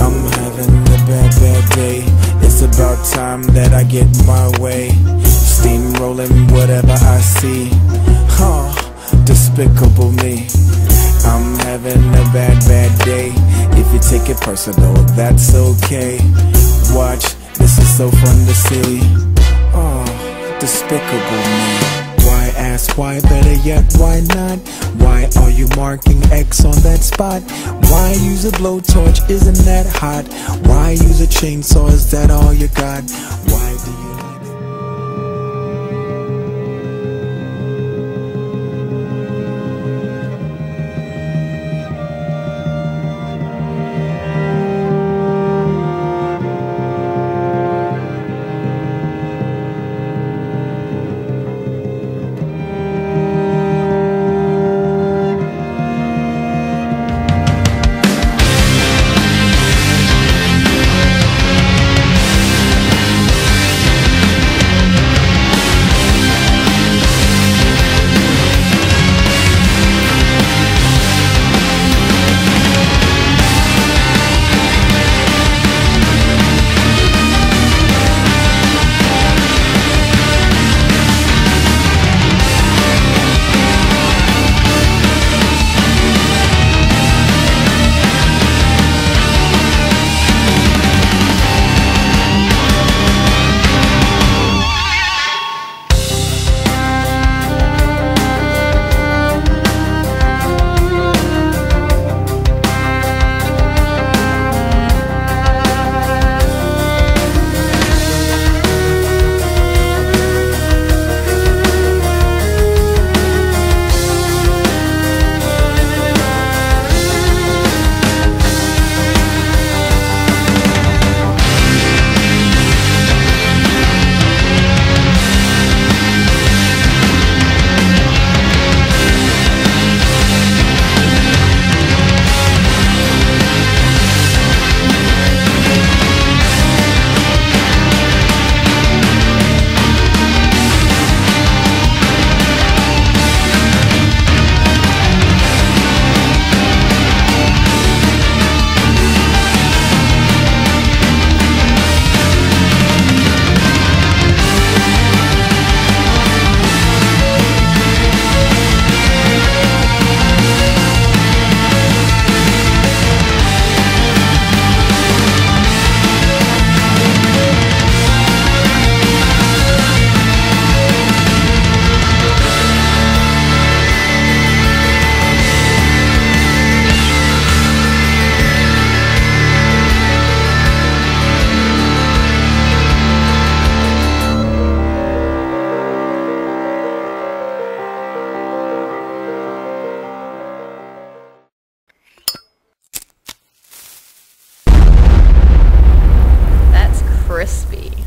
I'm having a bad, bad day. It's about time that I get my way. Steamrolling whatever I see. Huh, despicable me. I'm having a bad, bad day. If you take it personal, that's okay. Watch, this is so fun to see. Oh, despicable me. Ask why, better yet, why not? Why are you marking X on that spot? Why use a blowtorch, isn't that hot? Why use a chainsaw, is that all you got? Why crispy.